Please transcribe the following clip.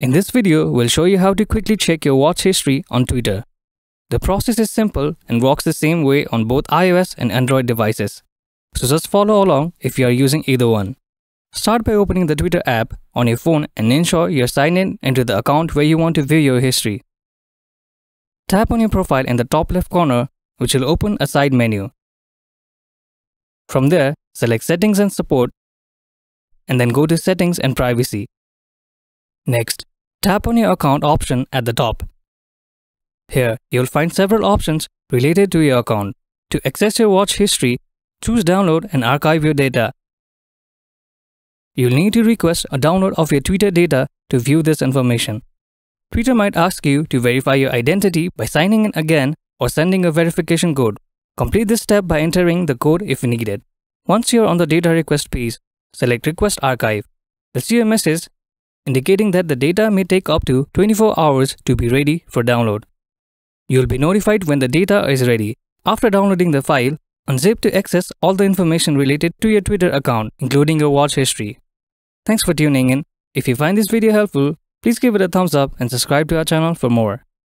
In this video, we'll show you how to quickly check your watch history on Twitter. The process is simple and works the same way on both iOS and Android devices. So just follow along if you are using either one. Start by opening the Twitter app on your phone and ensure you're signed in into the account where you want to view your history. Tap on your profile in the top left corner, which will open a side menu. From there, select Settings and Support, and then go to Settings and Privacy. Next, tap on your account option at the top. Here, you'll find several options related to your account. To access your watch history, choose Download and archive your data. You'll need to request a download of your Twitter data to view this information. Twitter might ask you to verify your identity by signing in again or sending a verification code. Complete this step by entering the code if needed. Once you're on the data request page, select Request Archive. You'll see a message indicating that the data may take up to 24 hours to be ready for download. You'll be notified when the data is ready. After downloading the file, unzip to access all the information related to your Twitter account, including your watch history. Thanks for tuning in. If you find this video helpful, please give it a thumbs up and subscribe to our channel for more.